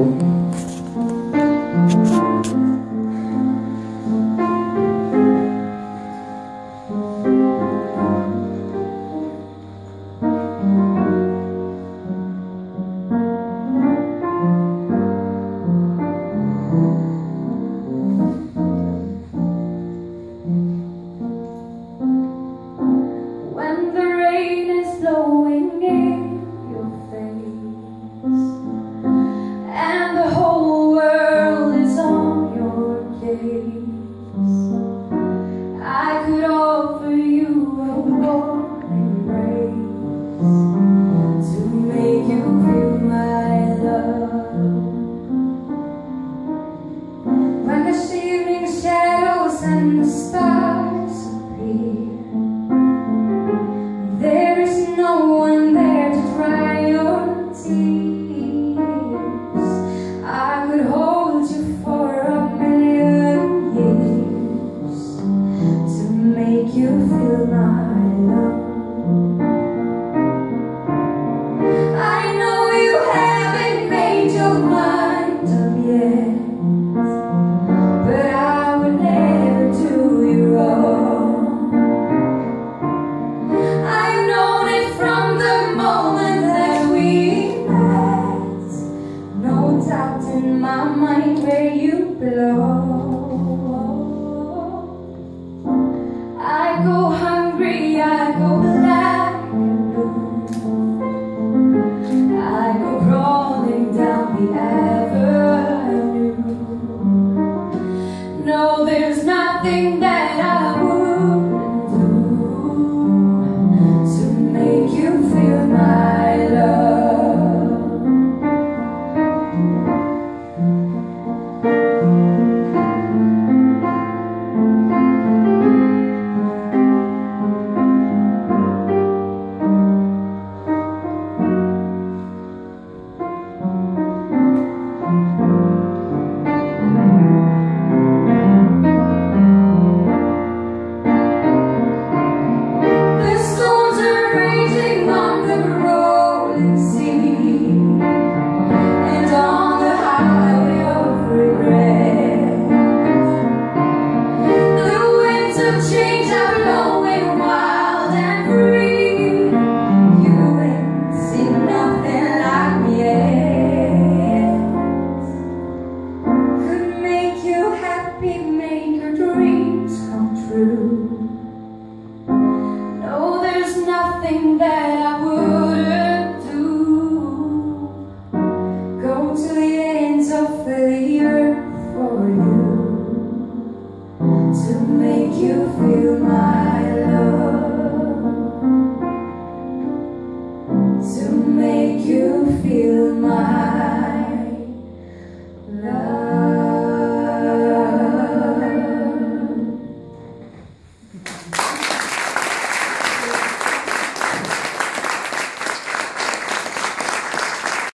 Música I could offer you a warm embrace to make you feel my love. When the evening shadows and the stars appear, there is no one. I think that We've made your dreams come true. No, there's nothing that